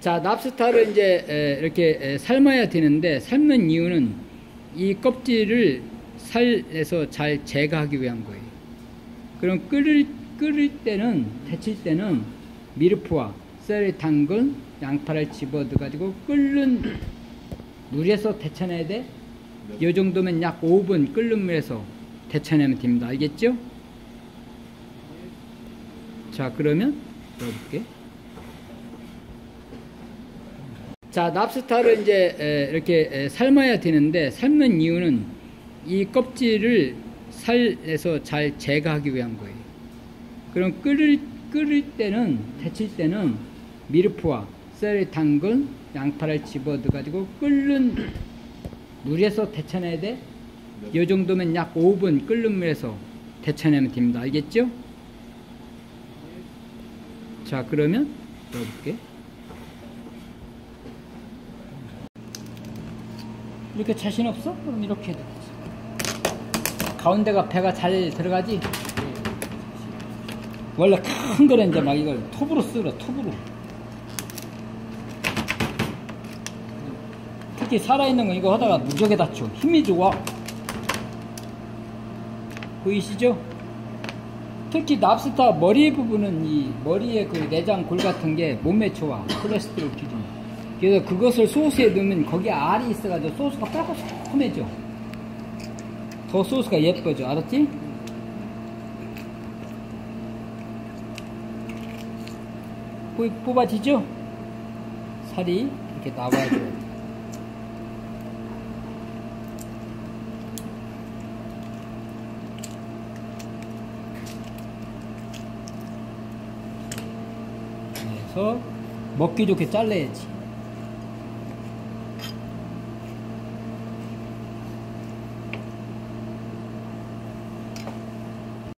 자, 랍스타를 이제 에, 이렇게 에, 삶아야 되는데 삶는 이유는 이 껍질을 살에서 잘 제거하기 위한 거예요. 그럼 끓을 끓을 때는 데칠 때는 미르프와 쌀을 담근 양파를 집어 넣어 가지고 끓는 물에서 데쳐내야 돼. 이 정도면 약 5분 끓는 물에서 데쳐내면 됩니다. 알겠죠? 자, 그러면 넣어볼게. 자, 랍스타를 이제 에, 이렇게 에, 삶아야 되는데 삶는 이유는 이 껍질을 살에서 잘 제거하기 위한 거예요. 그럼 끓을 끓을 때는 데칠 때는 미르프와 쌀을 담근 양파를 집어 넣어가지고 끓는 물에서 데쳐내야 돼. 이 정도면 약 5분 끓는 물에서 데쳐내면 됩니다. 알겠죠? 자, 그러면 넣어볼게. 이렇게 자신 없어? 그럼 이렇게 해도 되지. 가운데가 배가 잘 들어가지? 원래 큰 거는 이제 막 이걸 톱으로 쓰라, 톱으로. 특히 살아있는 거 이거 하다가 무적에 다쳐. 힘이 좋아. 보이시죠? 특히 납스타 머리 부분은 이 머리에 그 내장 골 같은 게 몸에 좋아. 콜레스테롤 기준. 그래서 그것을 소스에 넣으면 거기에 알이 있어가지고 소스가 빨갛매져. 더 소스가 예뻐져. 알았지? 뽑- 뽑아지죠? 살이 이렇게 나와야죠. 그래서 먹기 좋게 잘라야지.